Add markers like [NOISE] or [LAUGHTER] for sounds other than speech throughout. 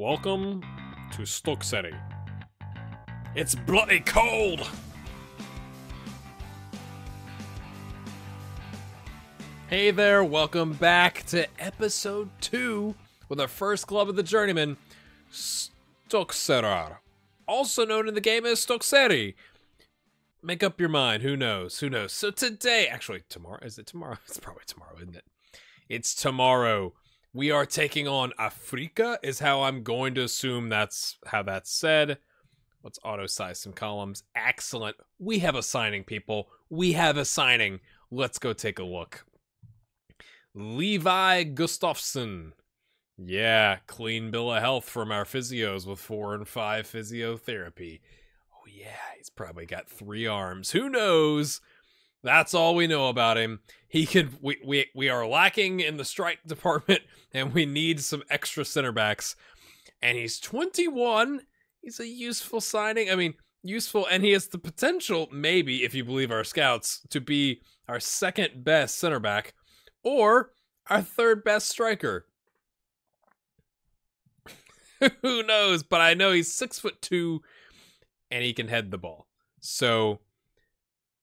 Welcome to Stoke City. It's bloody cold! Hey there, welcome back to episode 2 with our first club of the Journeyman, Stokkseyrar. Also known in the game as Stokkseyri. Make up your mind, who knows, who knows. So today, actually tomorrow, is it tomorrow? [LAUGHS] It's probably tomorrow, isn't it? It's tomorrow. We are taking on Africa, is how I'm going to assume that's how that's said. Let's auto size some columns. Excellent. We have a signing, people. We have a signing. Let's go take a look. Levi Gustafsson. Yeah, clean bill of health from our physios with four and five physiotherapy. Oh, yeah, he's probably got three arms. Who knows? That's all we know about him. He can. We we we are lacking in the strike [LAUGHS] department, and we need some extra center backs. And he's 21. He's a useful signing. I mean, useful, and he has the potential, maybe if you believe our scouts, to be our second best center back, or our third best striker. [LAUGHS] Who knows? But I know he's six foot two, and he can head the ball. So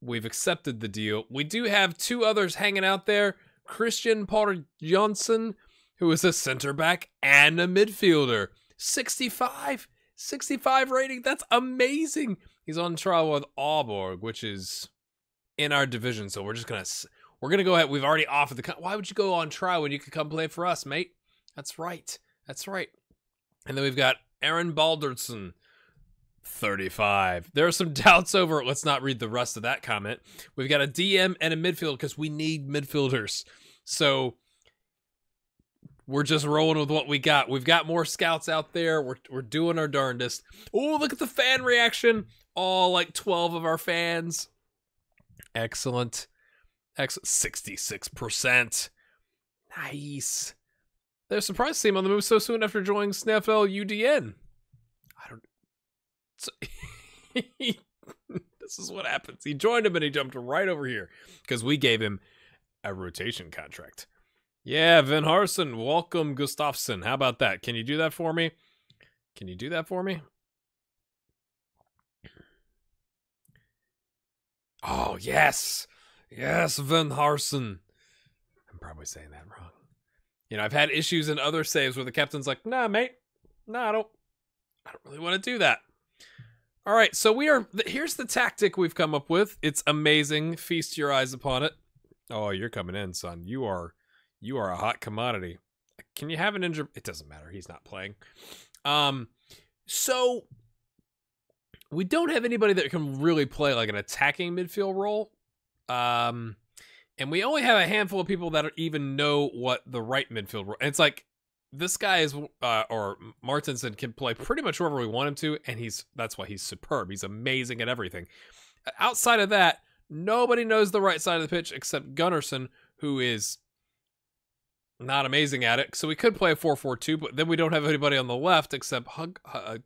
We've accepted the deal. We do have two others hanging out there Christian Potter Johnson, who is a center back and a midfielder. 65, 65 rating. That's amazing. He's on trial with Arborg, which is in our division. So we're just gonna we're gonna go ahead. We've already offered the. Why would you go on trial when you could come play for us, mate? That's right. That's right. And then we've got Aaron Balderson, 35. There are some [LAUGHS] doubts over, it. let's not read the rest of that comment. We've got a DM and a midfield because we need midfielders. So we're just rolling with what we got. We've got more scouts out there. We're, we're doing our darndest. Oh, look at the fan reaction. All like 12 of our fans. Excellent. Excellent. 66%. Nice. They're surprised to see him on the move so soon after joining Snæfell UDN. So [LAUGHS] this is what happens. He joined him and he jumped right over here because we gave him a rotation contract. Yeah, Van Harsen, welcome Gustafsson. How about that? Can you do that for me? Can you do that for me? Oh, yes. Yes, Van Harsen. I'm probably saying that wrong. You know, I've had issues in other saves where the captain's like, nah, mate. Nah, I don't I don't really want to do that. All right, so we are. Here's the tactic we've come up with. It's amazing. Feast your eyes upon it. Oh, you're coming in, son. You are, you are a hot commodity. Can you have an injury? It doesn't matter. He's not playing. Um, so we don't have anybody that can really play like an attacking midfield role. Um, and we only have a handful of people that even know what the right midfield role. And it's like this guy is uh, or Martinson can play pretty much wherever we want him to, and he's that's why he's superb. He's amazing at everything. Outside of that, nobody knows the right side of the pitch except Gunnarsson, who is not amazing at it. So we could play a 4-4-2, but then we don't have anybody on the left except Hug uh,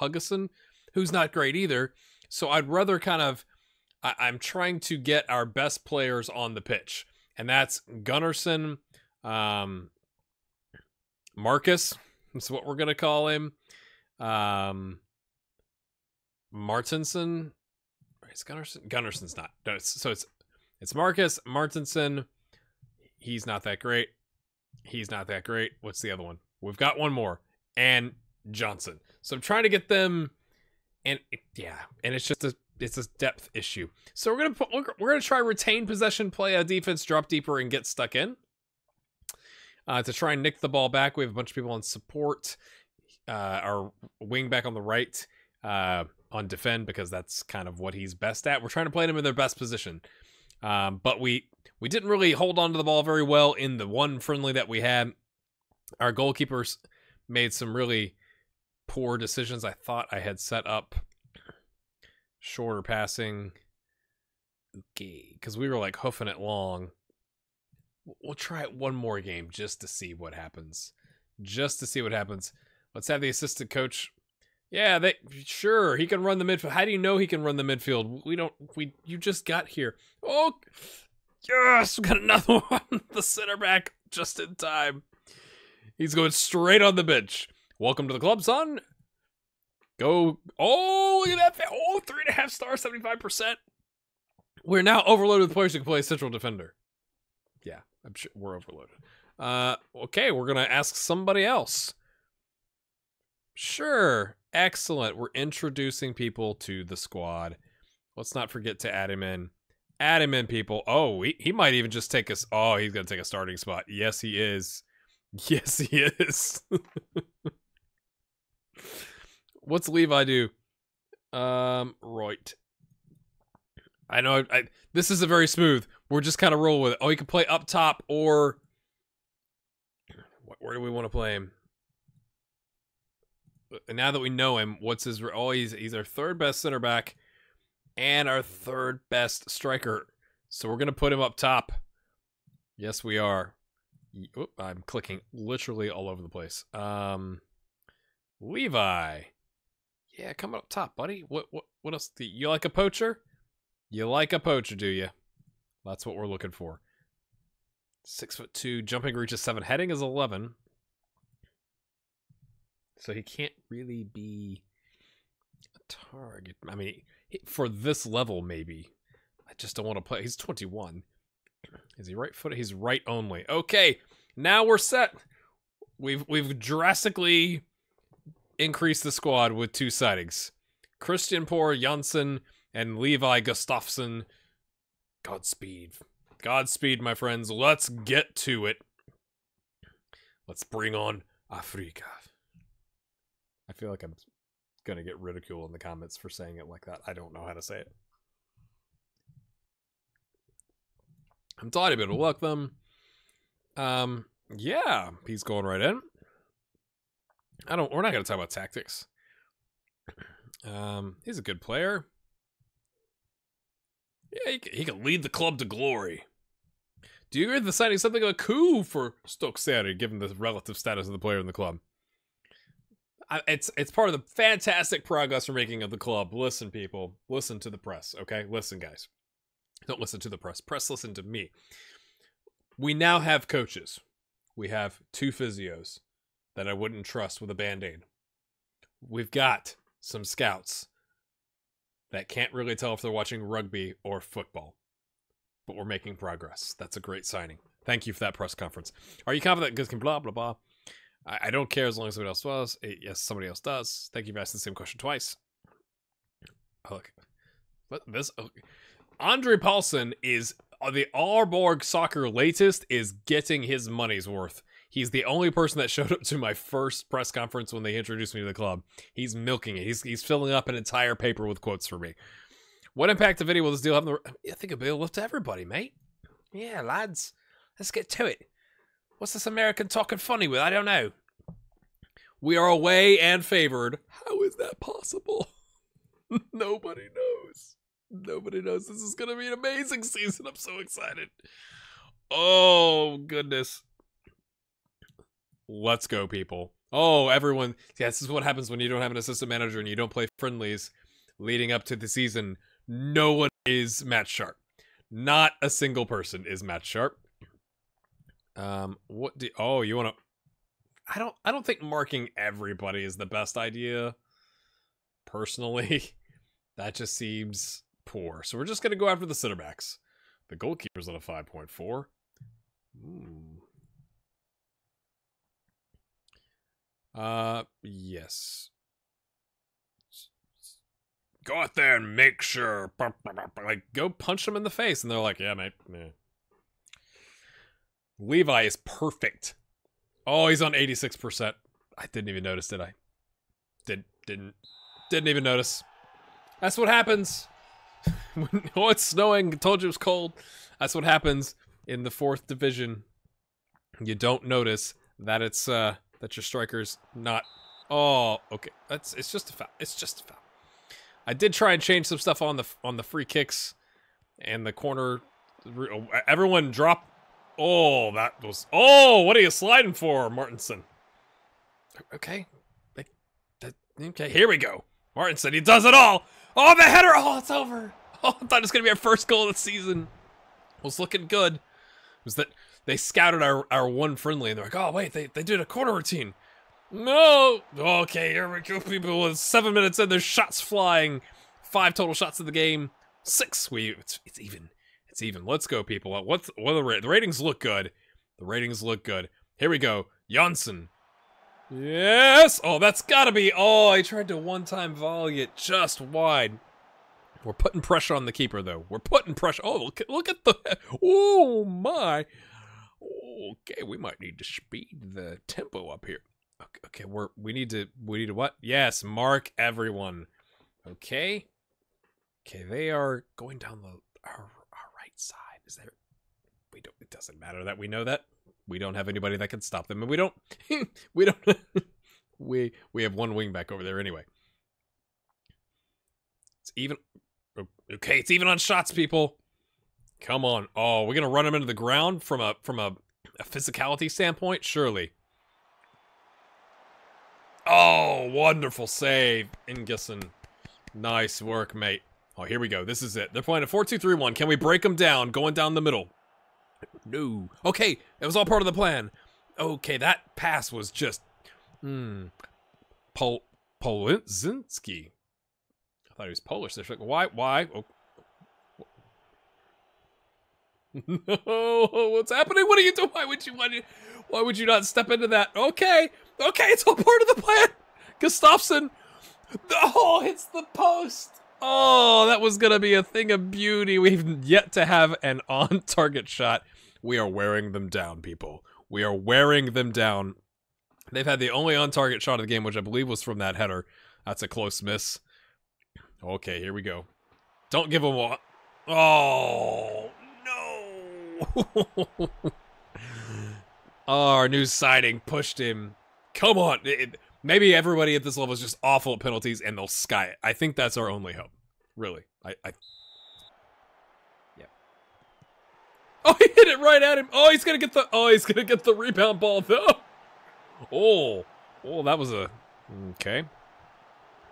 Huggeson, who's not great either. So I'd rather kind of I- I'm trying to get our best players on the pitch, and that's Gunnarsson, um, Marcus. That's what we're gonna call him. Um, Martinson. It's Gunnarsson. Gunnarsson's not. No, it's, so it's it's Marcus Martinson. He's not that great. He's not that great. What's the other one? We've got one more, and Johnson. So I'm trying to get them, and yeah, and it's just a it's a depth issue. So we're gonna put, we're gonna try retain possession, play a defense, drop deeper, and get stuck in uh, to try and nick the ball back. We have a bunch of people on support. Uh, our wing back on the right uh, on defend because that's kind of what he's best at. We're trying to play them in their best position, um, but we we didn't really hold on to the ball very well in the one friendly that we had. Our goalkeepers made some really poor decisions. I thought I had set up shorter passing. Okay, because we were like hoofing it long we'll try it one more game just to see what happens. Just to see what happens. Let's have the assistant coach. Yeah, they sure he can run the midfield. How do you know he can run the midfield? We don't. We you just got here. Oh, yes, we got another [LAUGHS] one. the center back just in time. He's going straight on the bench. Welcome to the club, son. Go. Oh, look at that. Oh, three and a half stars, 75%. We're now overloaded with players who can play central defender. I'm sure we're overloaded. Uh, okay, we're gonna ask somebody else. Sure, excellent. We're introducing people to the squad. Let's not forget to add him in. Add him in, people. Oh, he, he might even just take us. Oh, he's gonna take a starting spot. Yes, he is. [LAUGHS] Yes, he is. [LAUGHS] What's Levi do? Um, right. I know. I, I, this is a very smooth. We're just kind of roll with it. Oh, he can play up top or where do we want to play him? Now that we know him, what's his? Oh, he's he's our third best center back and our third best striker. So we're gonna put him up top. Yes, we are. Oop, I'm clicking literally all over the place. Um, Levi. Yeah, come up top, buddy. What what what else? Do you like a poacher? You like a poacher, do you? That's what we're looking for. Six foot two, jumping reaches seven, heading is eleven. So he can't really be a target. I mean, for this level, maybe. I just don't want to play. He's 21. Is he right foot? He's right only. Okay, now we're set. We've we've drastically increased the squad with two sightings. Christian Poor Janssen and Levi Gustafsson. Godspeed. Godspeed, my friends. Let's get to it. Let's bring on Africa. I feel like I'm gonna get ridiculed in the comments for saying it like that. I don't know how to say it. I'm delighted to welcome them. Um, yeah, he's going right in. I don't. We're not gonna talk about tactics. Um, he's a good player. Yeah, he he can lead the club to glory. Do you agree the signing something of a coup for Stokkseyri, given the relative status of the player in the club? I, it's it's part of the fantastic progress we're making of the club. Listen, people, listen to the press. Okay, listen, guys. Don't listen to the press. Press, listen to me. We now have coaches. We have two physios that I wouldn't trust with a band aid. We've got some scouts that can't really tell if they're watching rugby or football. But we're making progress. That's a great signing. Thank you for that press conference. Are you confident? Because blah blah blah. I, I, don't care as long as somebody else does. It, yes, somebody else does. Thank you for asking the same question twice. Oh, look, this okay. Andre Paulson is uh, the Arborg soccer latest is getting his money's worth. He's the only person that showed up to my first press conference when they introduced me to the club. He's milking it. He's he's filling up an entire paper with quotes for me. What impact, if any, will this deal have? The, I think it'll be a lift to everybody, mate. Yeah, lads, let's get to it. What's this American talking funny with? I don't know. We are away and favored. How is that possible? [LAUGHS] Nobody knows. Nobody knows. This is going to be an amazing season. I'm so excited. Oh, goodness. Let's go, people. Oh, everyone. Yeah, this is what happens when you don't have an assistant manager and you don't play friendlies leading up to the season. No one is match sharp. Not a single person is match sharp. Um, what do oh you want to? I don't. I don't think marking everybody is the best idea. Personally, [LAUGHS] that just seems poor. So we're just gonna go after the center backs. The goalkeeper's on a five point four. Hmm. Uh, yes. Go out there and make sure. Like, go punch them in the face. And they're like, yeah, mate. Yeah. Levi is perfect. Oh, he's on 86%. I didn't even notice, did I? Did, didn't. Didn't even notice. That's what happens. [LAUGHS] [LAUGHS] oh, it's snowing. told you it was cold. That's what happens in the fourth division. You don't notice that it's, uh, that your striker's not. Oh, okay. That's it's just a foul. It's just a foul. I did try and change some stuff on the on the free kicks and the corner. Oh, everyone drop. Oh, that was. Oh, what are you sliding for, Martinson? Okay. Okay, here we go. Martinson, he does it all. Oh, the header. Oh, it's over. [LAUGHS] Oh, I thought it was going to be our first goal of the season. It was looking good. Was that they scouted our, our one friendly and they're like, oh, wait, they, they did a corner routine. No. Okay, here we go, people. With seven minutes in, there's shots flying. Five total shots of the game. Six. We. It's, it's even. It's even. Let's go, people. What's what the, the ratings look good? The ratings look good. Here we go. Janssen. Yes. Oh, that's gotta be. Oh, I tried to one-time volley it just wide. We're putting pressure on the keeper, though. We're putting pressure. Oh, look, look at the. [LAUGHS] Oh my. Okay, we might need to speed the tempo up here. Okay, okay, we're we need to we need to what? Yes, mark everyone. Okay. Okay, they are going down the our our right side. Is there? We don't. It doesn't matter that we know that. We don't have anybody that can stop them, and we don't. [LAUGHS] we don't. [LAUGHS] we we have one wing back over there anyway. It's even. Okay, it's even on shots, people. Come on. Oh, we're gonna run them into the ground from a from a, a physicality standpoint, surely. Oh, wonderful save, Ingeson. Nice work, mate. Oh, here we go. This is it. They're playing a 4-2-3-1. Can we break them down? Going down the middle. No. Okay, it was all part of the plan. Okay, that pass was just... Hmm. Pol... Polinski. I thought he was Polish. They're like, why? Why? Oh. No, [LAUGHS] what's happening? What are you doing? Why would you, why, why would you not step into that? Okay, okay, it's all part of the plan. Gustafsson, oh, hits the post. Oh, that was gonna be a thing of beauty. We've yet to have an on-target shot. We are wearing them down, people. We are wearing them down. They've had the only on-target shot of the game, which I believe was from that header. That's a close miss. Okay, here we go. Don't give him a... Oh, no! [LAUGHS] our new siding pushed him. Come on. It, maybe everybody at this level is just awful at penalties and they'll sky it. I think that's our only hope. Really. I, I Yeah. Oh, [LAUGHS] he hit it right at him. Oh, he's gonna get the oh, he's gonna get the rebound ball though. [LAUGHS] Oh. Oh, that was a okay.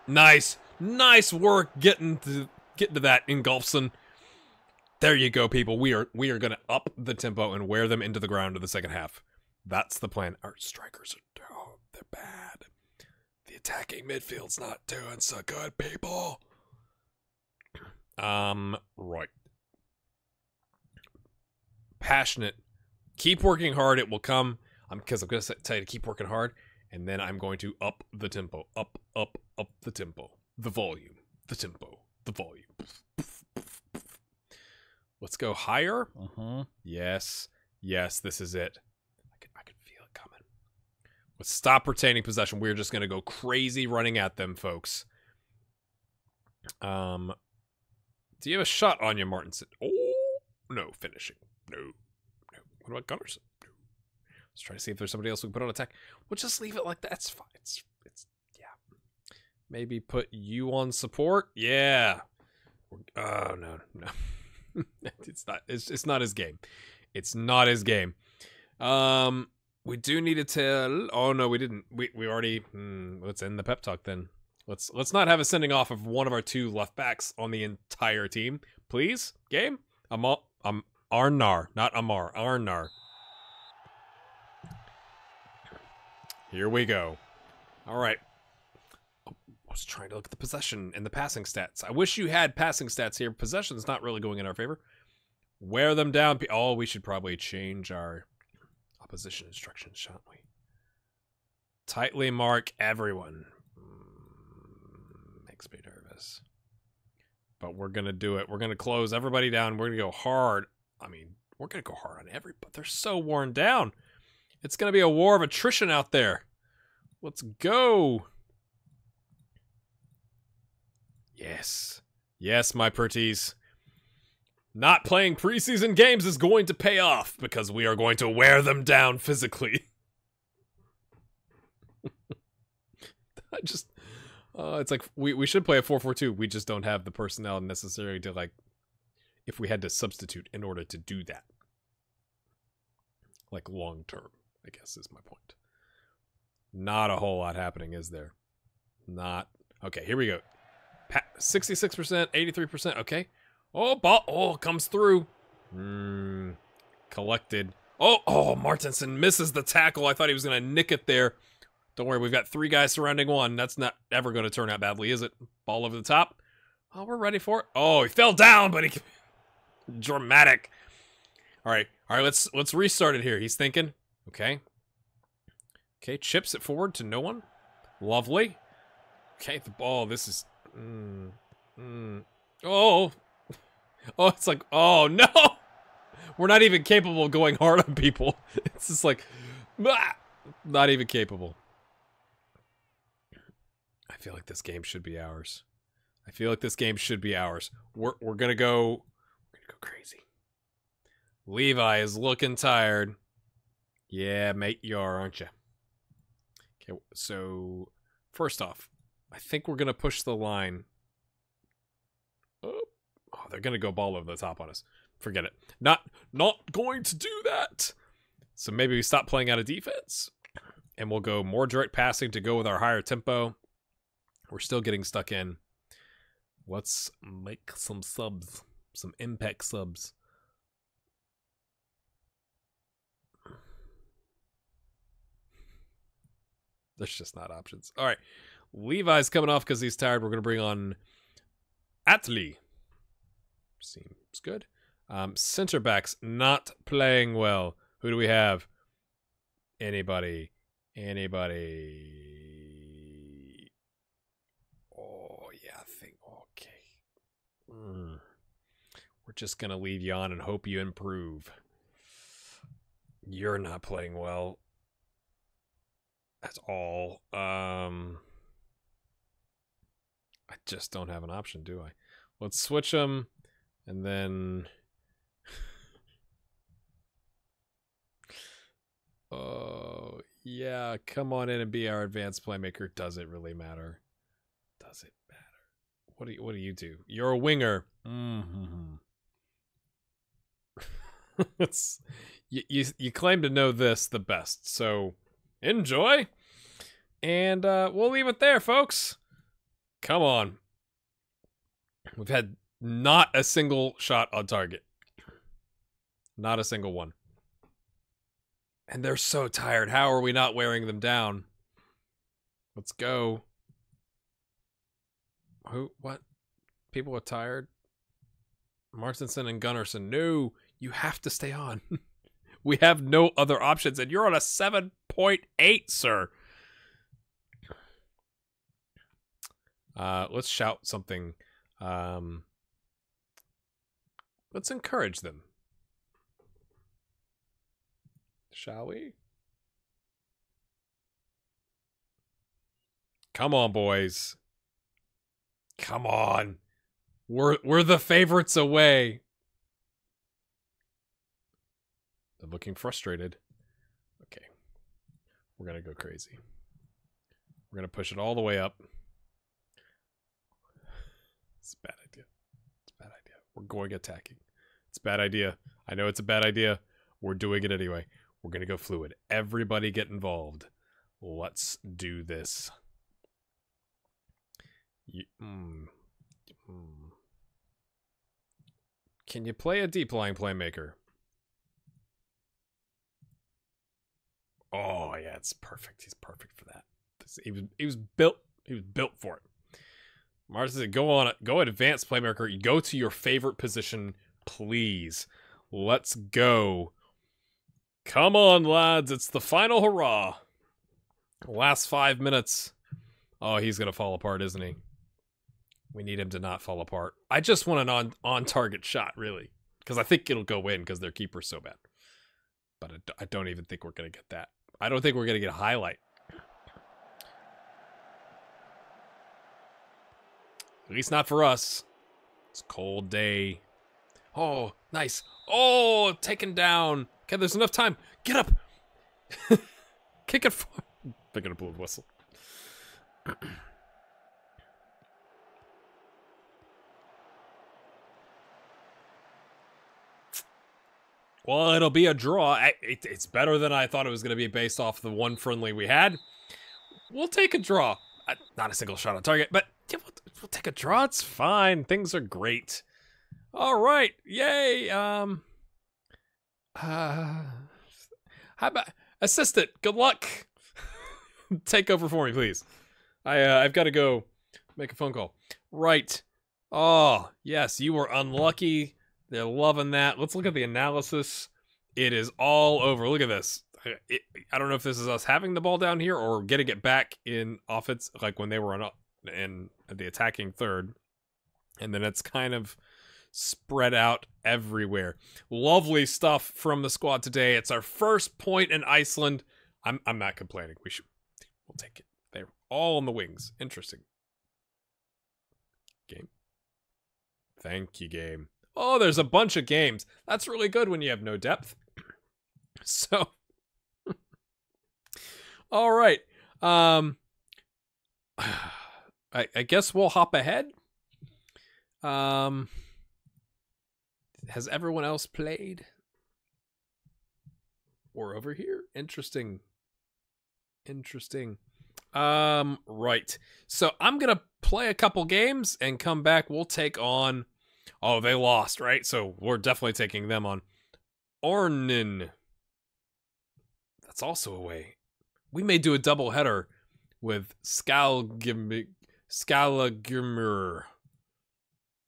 Nice. Nice work getting to getting to that Ingolfsson. There you go, people. We are we are gonna up the tempo and wear them into the ground in the second half. That's the plan. Our strikers are oh, they're bad. The attacking midfield's not doing so good, people. Um, right. Passionate. Keep working hard. It will come. I'm because I'm gonna tell you to keep working hard, and then I'm going to up the tempo, up, up, up the tempo, the volume, the tempo, the volume. Let's go higher. Uh-huh. Yes, yes, this is it. I can, I can feel it coming. Let's stop retaining possession. We're just gonna go crazy running at them, folks. Um, do you have a shot on you, Martinson? Oh no, finishing. No, no. What about Gunnarsson? No. Let's try to see if there's somebody else we can put on attack. We'll just leave it like that. It's fine. It's it's yeah. Maybe put you on support. Yeah. Oh no no. [LAUGHS] it's not. It's it's not his game. It's not his game. Um, we do need to tell. Oh no, we didn't. We we already. Hmm, let's end the pep talk then. Let's let's not have a sending off of one of our two left backs on the entire team, please. Game. I'm I'm Arnar, not Amar. Arnar. Here we go. All right. Was trying to look at the possession and the passing stats. I wish you had passing stats here. Possession's not really going in our favor. Wear them down. Oh, we should probably change our opposition instructions, shouldn't we? Tightly mark everyone. Mm, makes me nervous. But we're going to do it. We're going to close everybody down. We're going to go hard. I mean, we're going to go hard on everybody. They're so worn down. It's going to be a war of attrition out there. Let's go. Yes. Yes, my pretties. Not playing preseason games is going to pay off because we are going to wear them down physically. [LAUGHS] I just uh, it's like we, we should play a 4-4-2. We just don't have the personnel necessary to like if we had to substitute in order to do that. Like long term, I guess is my point. Not a whole lot happening, is there? Not. Okay, here we go. 66%, 83%. Okay. Oh, ball. Oh, comes through. Hmm. Collected. Oh, oh, Martinson misses the tackle. I thought he was going to nick it there. Don't worry, we've got three guys surrounding one. That's not ever going to turn out badly, is it? Ball over the top. Oh, we're ready for it. Oh, he fell down, but he dramatic. All right, all right. Let's let's restart it here. He's thinking. Okay. Okay, chips it forward to no one. Lovely. Okay, the ball. This is. Mm, mm. Oh, oh, it's like, oh no, we're not even capable of going hard on people. [LAUGHS] It's just like, ah, not even capable. I feel like this game should be ours. I feel like this game should be ours. We're we're gonna go, we're gonna go crazy. Levi is looking tired. Yeah, mate, you are, aren't you? Okay, so first off, I think we're gonna push the line. Oh, oh, they're gonna go ball over the top on us. Forget it. Not not going to do that. So maybe we stop playing out of defense, and we'll go more direct passing to go with our higher tempo. We're still getting stuck in. Let's make some subs, some impact subs. There's just not options. All right. Levi's coming off because he's tired. We're going to bring on Atli. Seems good. Um, center backs not playing well. Who do we have? Anybody? Anybody? Oh, yeah, I think. Okay. Mm. We're just going to leave you on and hope you improve. You're not playing well. That's all. Um, I just don't have an option, do I? Let's switch them, and then. [LAUGHS] oh yeah, come on in and be our advanced playmaker. Does it really matter? Does it matter? What do you What do you do? You're a winger. Mm-hmm. [LAUGHS] it's you, you. You claim to know this the best, so enjoy. And uh, we'll leave it there, folks. Come on. We've had not a single shot on target. Not a single one. And they're so tired. How are we not wearing them down? Let's go. Who? What? People are tired? Martinson and Gunnarsson. No, you have to stay on. [LAUGHS] we have no other options, and you're on a 7.8, sir. Uh, let's shout something. Um, let's encourage them. Shall we? Come on, boys. Come on. We're we're the favorites away. They're looking frustrated. Okay. We're going to go crazy. We're going to push it all the way up. It's a bad idea. It's a bad idea. We're going attacking. It's a bad idea. I know it's a bad idea. We're doing it anyway. We're going to go fluid. Everybody get involved. Let's do this. You, mm, mm. Can you play a deep lying playmaker? Oh yeah, it's perfect. He's perfect for that. He was he was built he was built for it. Mars said, "Go on, go advanced playmaker. Go to your favorite position, please. Let's go. Come on, lads! It's the final hurrah. Last five minutes. Oh, he's gonna fall apart, isn't he? We need him to not fall apart. I just want an on on target shot, really, because I think it'll go in because their keeper's so bad. But I don't even think we're gonna get that. I don't think we're gonna get a highlight. At least not for us. It's cold day. Oh, nice. Oh, taken down. Okay, there's enough time. Get up. [LAUGHS] Kick it forward. [LAUGHS] Picking a blue whistle. [CLEARS THROAT] well, it'll be a draw. It's better than I thought it was going to be based off the one friendly we had. We'll take a draw. Not a single shot on target, but we'll, take a draw. It's fine. Things are great. All right. Yay. Um. Uh. How about assistant? Good luck. [LAUGHS] take over for me, please. I uh, I've got to go make a phone call. Right. Oh yes, you were unlucky. They're loving that. Let's look at the analysis. It is all over. Look at this. I, it, I don't know if this is us having the ball down here or getting it back in offense, like when they were on in the attacking third, and then it's kind of spread out everywhere. Lovely stuff from the squad today. It's our first point in Iceland. I'm I'm not complaining. We should we'll take it. They're all on the wings. Interesting. Game. Thank you, game. Oh, there's a bunch of games. That's really good when you have no depth. [CLEARS THROAT] so [LAUGHS] all right. Um [SIGHS] I, I guess we'll hop ahead. Um has everyone else played? Or over here? Interesting. Interesting. Um, right. So I'm gonna play a couple games and come back. We'll take on Oh, they lost, right? So we're definitely taking them on. Ornin. That's also a way. We may do a double header with Skallagrímur. Skallagrímur.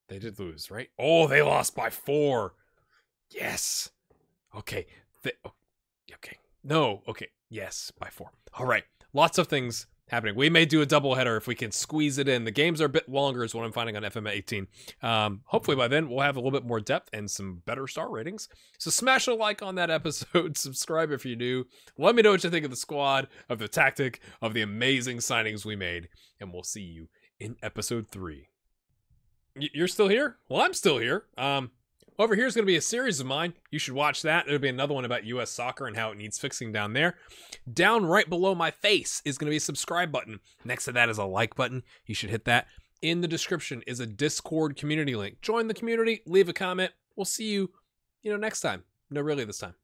They did lose, right? Oh, they lost by four. Yes. Okay. Okay. No. Okay. Yes, by four. All right. Lots of things happening. We may do a doubleheader if we can squeeze it in. The games are a bit longer, is what I'm finding on FM 18. Um, hopefully by then we'll have a little bit more depth and some better star ratings. So smash a like on that [LAUGHS] episode, subscribe if you're new. Let me know what you think of the squad, of the tactic, of the amazing signings we made, and we'll see you in episode three. You're still here? Well, I'm still here. Um, over here is going to be a series of mine. You should watch that. It'll be another one about U.S. soccer and how it needs fixing down there. Down right below my face is going to be a subscribe button. Next to that is a like button. You should hit that. In the description is a Discord community link. Join the community, leave a comment. We'll see you, you know, next time. No, really this time.